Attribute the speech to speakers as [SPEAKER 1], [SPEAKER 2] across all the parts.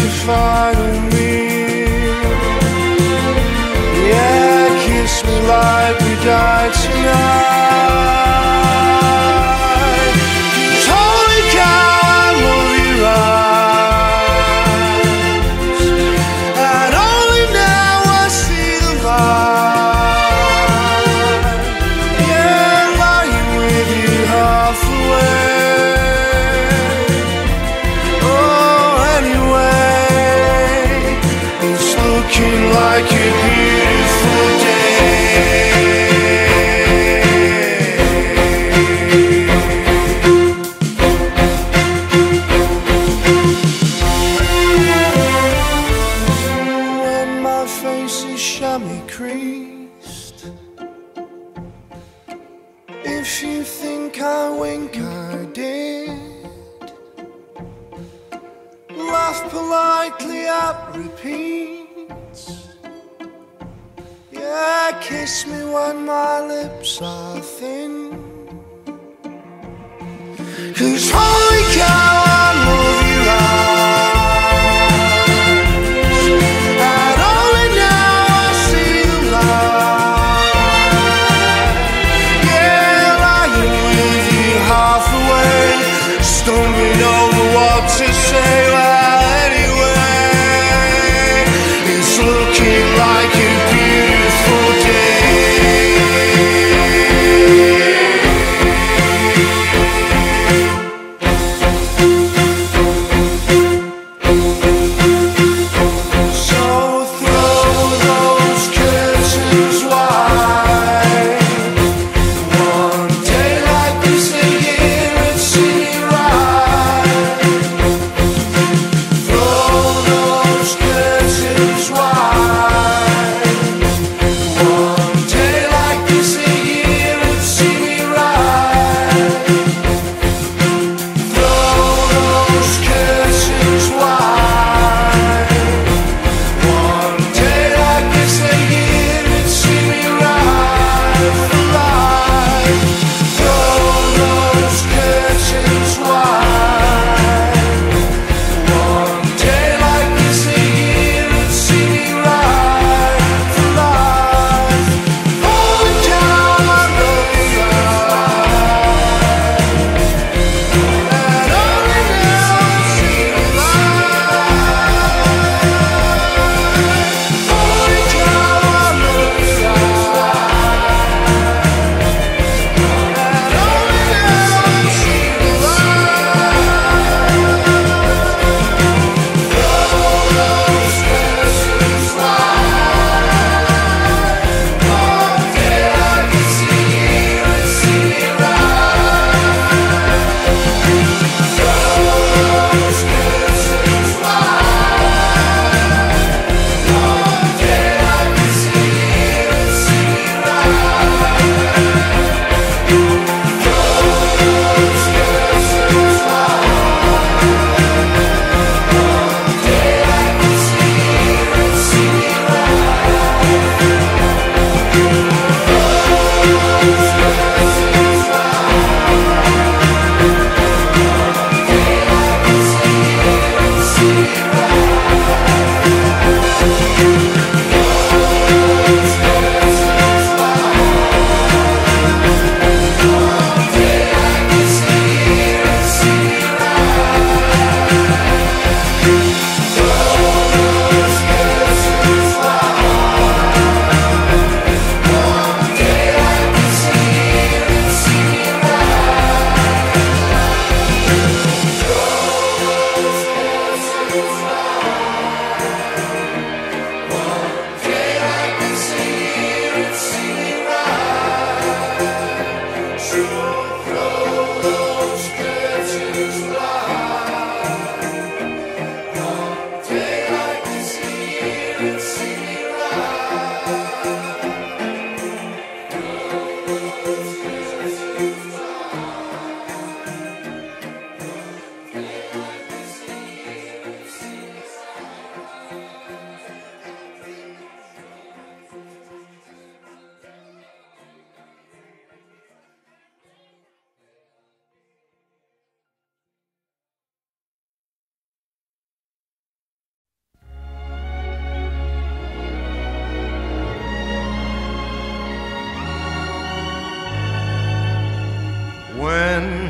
[SPEAKER 1] you follow me? Yeah, kiss me like we died tonight. face chamois creased. If you think I wink, I did. Laugh politely at repeats. Yeah, kiss me when my lips are thin. Who's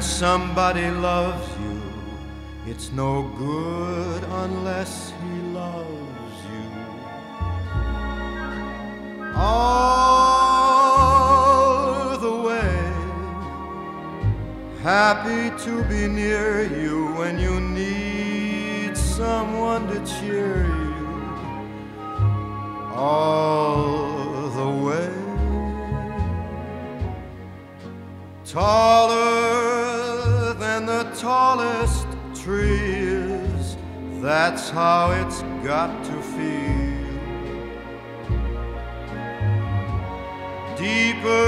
[SPEAKER 2] somebody loves you, it's no good unless he loves you. All the way, happy to be near you when you need someone to cheer you. That's how it's got to feel. Deeper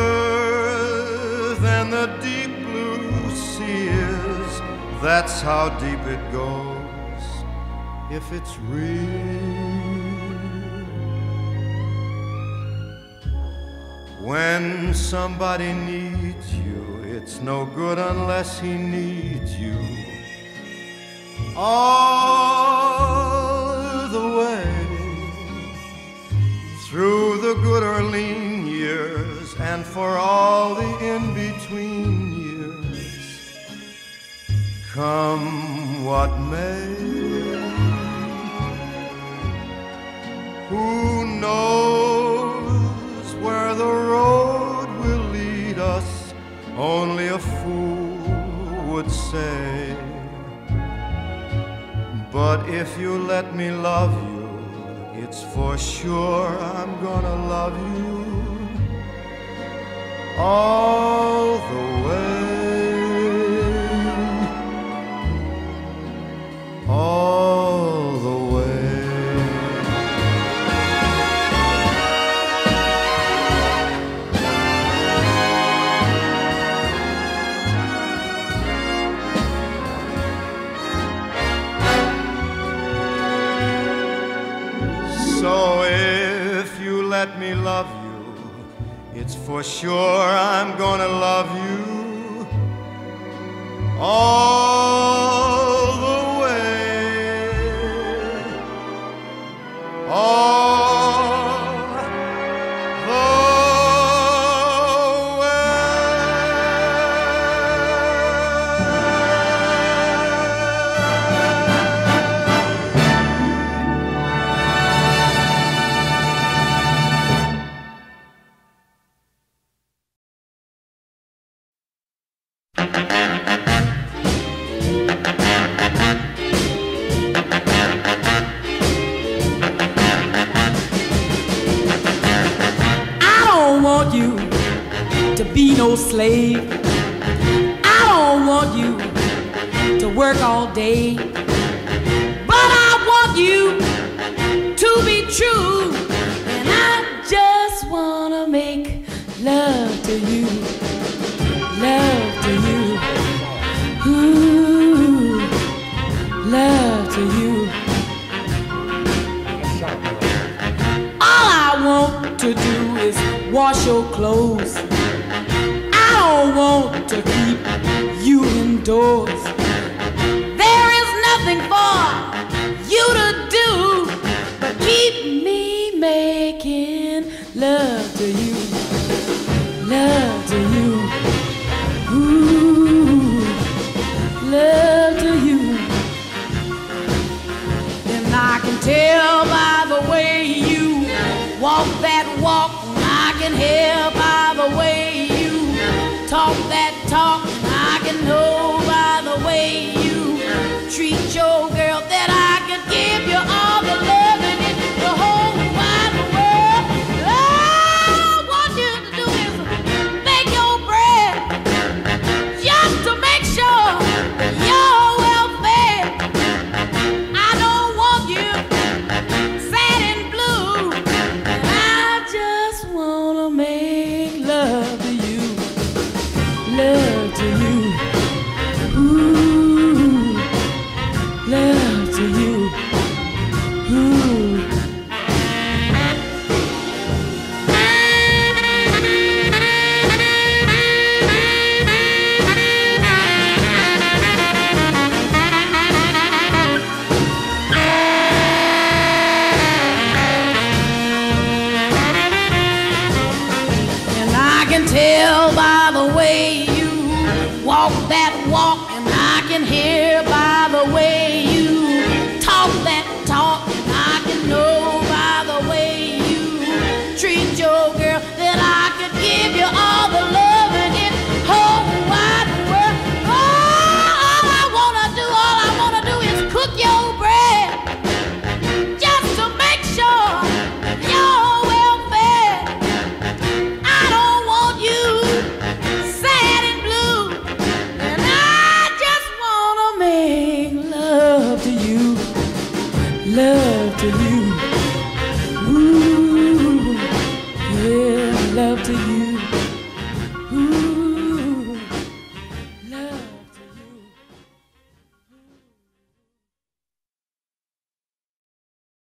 [SPEAKER 2] than the deep blue sea is. That's how deep it goes if it's real. When somebody needs you, it's no good unless he needs you. All through the good or lean years and for all the in between years. Come what may. Who knows where the road will lead us? Only a fool would say. But if you let me love you, it's for sure I'm gonna love you all the way. For sure I'm gonna love you
[SPEAKER 3] no slave. I don't want you to work all day. But I want you to be true. And I just want to make love to you. Love to you. Ooh, love to you. All I want to do is wash your clothes. Want to keep you indoors. There is nothing for you to do but keep me making love to you. Love to you. Ooh, love to you. And I can tell by the way you walk that walk. I can hear treat your